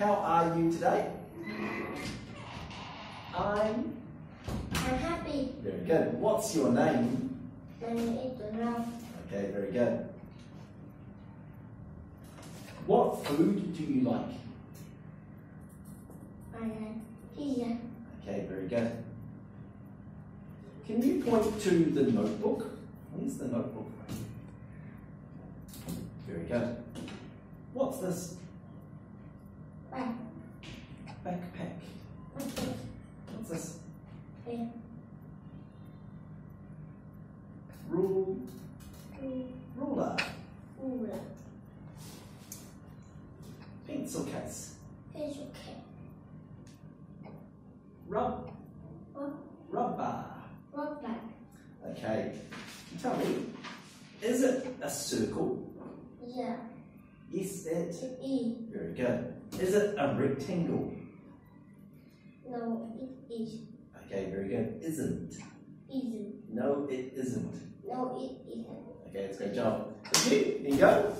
How are you today? I'm I'm happy. very good. What's your name? My name is Okay, very good. What food do you like? My name Pizza. Okay, very good. Can you point to the notebook? Where's the notebook? Very good. What's this? Rule, Ooh, ruler. Pencil case. It's okay. Rub, rubber. Back? Okay. Tell me, is it a circle? Yeah. Yes, it. It is. Very good. Is it a rectangle? No, it is. Okay, very good. Isn't. Isn't. No, it isn't. No, it isn't. Okay, it's a great job. You. Here you go.